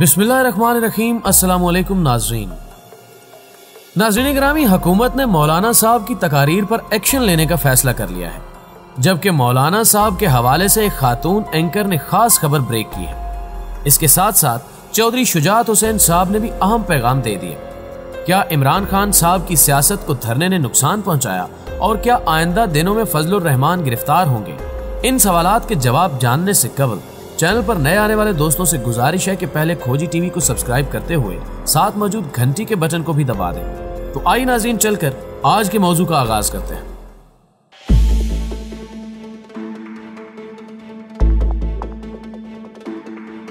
بسم اللہ الرحمن الرحیم، السلام علیکم ناظرین۔ ناظرین گرامی، حکومت نے مولانا صاحب کی تقاریر پر ایکشن لینے کا فیصلہ کر لیا ہے۔ جبکہ مولانا صاحب کے حوالے سے ایک خاتون اینکر نے خاص خبر بریک کی ہے۔ اس کے ساتھ ساتھ چودھری شجاعت حسین صاحب نے بھی اہم پیغام دے دیے۔ کیا عمران خان صاحب کی سیاست کو دھرنے نے نقصان پہنچایا؟ اور کیا آئندہ دنوں میں فضل الرحمان گرفتار ہوں گے؟ ان سوالات کے جواب جاننے سے قبل چینل پر نئے آنے والے دوستوں سے گزارش ہے کہ پہلے کھوجی ٹی وی کو سبسکرائب کرتے ہوئے ساتھ موجود گھنٹی کے بٹن کو بھی دبا دیں۔ تو آئی ناظرین، چل کر آج کے موضوع کا آغاز کرتے ہیں۔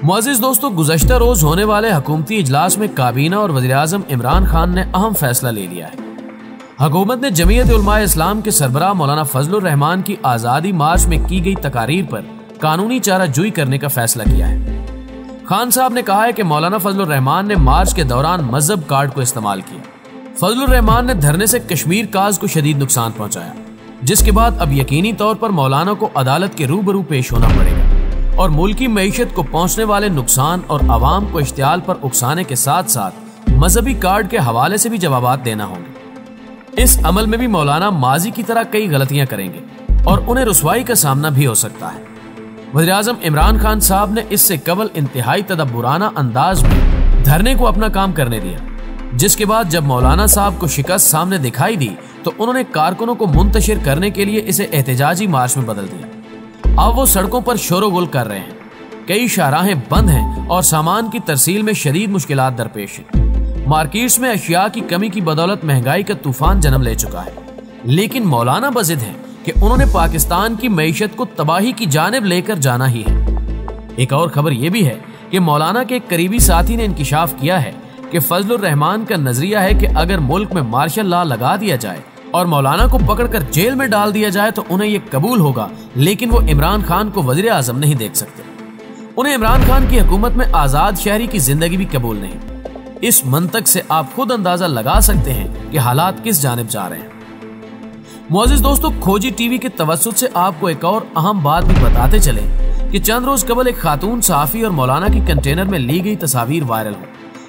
معزز دوستو، گزشتہ روز ہونے والے حکومتی اجلاس میں کابینہ اور وزیراعظم عمران خان نے اہم فیصلہ لے لیا ہے۔ حکومت نے جمعیت علماء اسلام کے سربراہ مولانا فضل الرحمان کی آزادی مارچ میں کی گئی تقاریر پر قانونی چارہ جوئی کرنے کا فیصلہ کیا ہے۔ خان صاحب نے کہا ہے کہ مولانا فضل الرحمان نے مارچ کے دوران مذہب کارڈ کو استعمال کیا۔ فضل الرحمان نے دھرنے سے کشمیر کاز کو شدید نقصان پہنچایا، جس کے بعد اب یقینی طور پر مولانا کو عدالت کے روبرو پیش ہونا پڑے گا اور ملکی معیشت کو پہنچنے والے نقصان اور عوام کو اشتعال پر اکسانے کے ساتھ ساتھ مذہبی کارڈ کے حوالے سے بھی جوابات دینا ہوں گے۔ اس عمل میں بھی مولانا ماضی کی طرح کئی غلطیاں کریں گے اور انہیں رسوائی کا سامنا بھی ہو سکتا ہے۔ وزیراعظم عمران خان صاحب نے اس سے قبل انتہائی تدبرانہ انداز میں دھرنے کو اپنا کام کرنے دیا، جس کے بعد جب مولانا صاحب کو شکست سامنے دکھائی دی، تو انہوں نے کارکنوں کو منتشر کرنے کے لیے اسے احتجاجی مارچ میں بدل دیا۔ اب وہ سڑکوں پر شور و گل کر رہے ہیں۔ کئی شاہراہیں بند ہیں اور سامان کی ترسیل میں شدید مشکلات درپیش ہیں۔ مارکیٹس میں اشیاء کی کمی کی بدولت مہنگائی کا طوفان جنم لے چکا ہے۔ لیکن مولانا بزد ہیں۔ کہ انہوں نے پاکستان کی معیشت کو تباہی کی جانب لے کر جانا ہی ہے۔ ایک اور خبر یہ بھی ہے کہ مولانا کے ایک قریبی ساتھی نے انکشاف کیا ہے کہ فضل الرحمان کا نظریہ ہے کہ اگر ملک میں مارشل لا لگا دیا جائے اور مولانا کو پکڑ کر جیل میں ڈال دیا جائے تو انہیں یہ قبول ہوگا، لیکن وہ عمران خان کو وزیر اعظم نہیں دیکھ سکتے۔ انہیں عمران خان کی حکومت میں آزاد شہری کی زندگی بھی قبول نہیں۔ اس منطق سے آپ خود اندازہ لگا سکتے ہیں کہ حالات کس جانب جا رہے ہیں۔ معزز دوستو، کھوجی ٹی وی کے توسط سے آپ کو ایک اور اہم بات بھی بتاتے چلے کہ چند روز قبل ایک خاتون صحافی اور مولانا کی کنٹینر میں لی گئی تصاویر وائرل ہو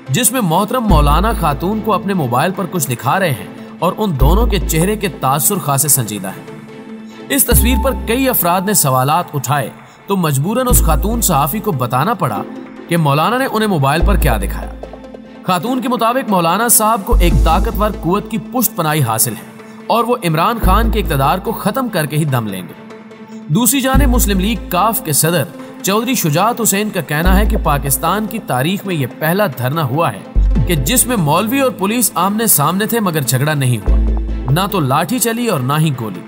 جس میں محترم مولانا خاتون کو اپنے موبائل پر کچھ دکھا رہے ہیں اور ان دونوں کے چہرے کے تاثر خاصے سنجیدہ ہیں۔ اس تصویر پر کئی افراد نے سوالات اٹھائے تو مجبوراً اس خاتون صحافی کو بتانا پڑا کہ مولانا نے انہیں موبائل پر کیا دکھایا۔ خاتون کے مطابق، مولانا صاحب کو ایک طاقتور قوت کی پشت پناہی حاصل ہے۔ اور وہ عمران خان کے اقتدار کو ختم کر کے ہی دم لیں گے۔ دوسری جانب مسلم لیگ کاف کے صدر چودھری شجاعت حسین کا کہنا ہے کہ پاکستان کی تاریخ میں یہ پہلا دھرنا ہوا ہے کہ جس میں مولوی اور پولیس آمنے سامنے تھے مگر جھگڑا نہیں ہوا۔ نہ تو لاٹھی چلی اور نہ ہی گولی۔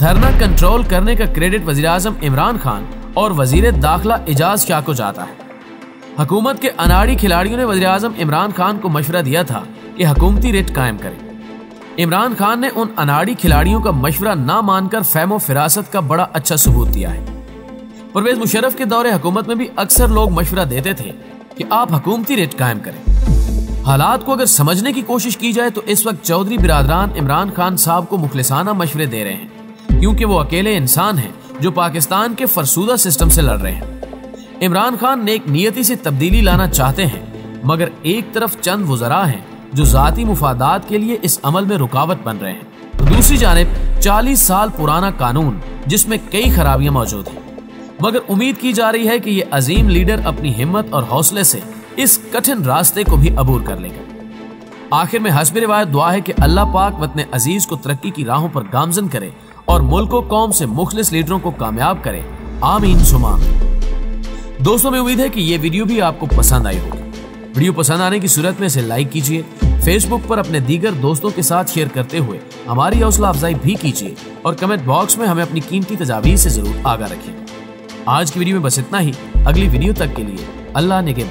دھرنا کنٹرول کرنے کا کریڈٹ وزیراعظم عمران خان اور وزیر داخلہ اجاز کیا کو جاتا ہے۔ حکومت کے اناڑی کھلاڑیوں نے وزیراعظم عمران خان کو مشورہ دیا تھا کہ حکومتی ریٹ قائم کرے عمران خان نے ان اناڑی کھلاڑیوں کا مشورہ نہ مان کر فیم و فراست کا بڑا اچھا ثبوت دیا ہے۔ پرویز مشرف کے دور حکومت میں بھی اکثر لوگ مشورہ دیتے تھے کہ آپ حکومتی ریٹ قائم کریں۔ حالات کو اگر سمجھنے کی کوشش کی جائے تو اس وقت چودھری برادران عمران خان صاحب کو مخلصانہ مشورے دے رہے ہیں، کیونکہ وہ اکیلے انسان ہیں جو پاکستان کے فرسودہ سسٹم سے لڑ رہے ہیں۔ عمران خان نیک نیتی سے تبدیلی لانا چاہتے ہیں، مگر ایک طرف چند وزراء ہیں جو ذاتی مفادات کے لیے اس عمل میں رکاوٹ بن رہے ہیں۔ دوسری جانب، چالیس سال پرانا قانون جس میں کئی خرابیاں موجود ہیں۔ مگر امید کی جا رہی ہے کہ یہ عظیم لیڈر اپنی ہمت اور حوصلے سے اس کٹھن راستے کو بھی عبور کر لے گا۔ آخر میں حسب روایت دعا ہے کہ اللہ پاک وطن عزیز کو ترقی کی راہوں پر گامزن کرے اور ملک و قوم سے مخلص لیڈروں کو کامیاب کرے۔ آمین۔ سمام دوستوں، میں امید ہے کہ یہ ویڈیو بھی آپ کو پسند آئی ہوگی۔ ویڈیو پسند آنے کی صورت میں اسے لائک کیجیے، فیس بک پر اپنے دیگر دوستوں کے ساتھ شیئر کرتے ہوئے ہماری حوصلہ افزائی بھی کیجیے اور کمنٹ باکس میں ہمیں اپنی قیمتی تجاویز سے ضرور آگاہ رکھیں۔ آج کی ویڈیو میں بس اتنا ہی۔ اگلی ویڈیو تک کے لیے اللہ نے کے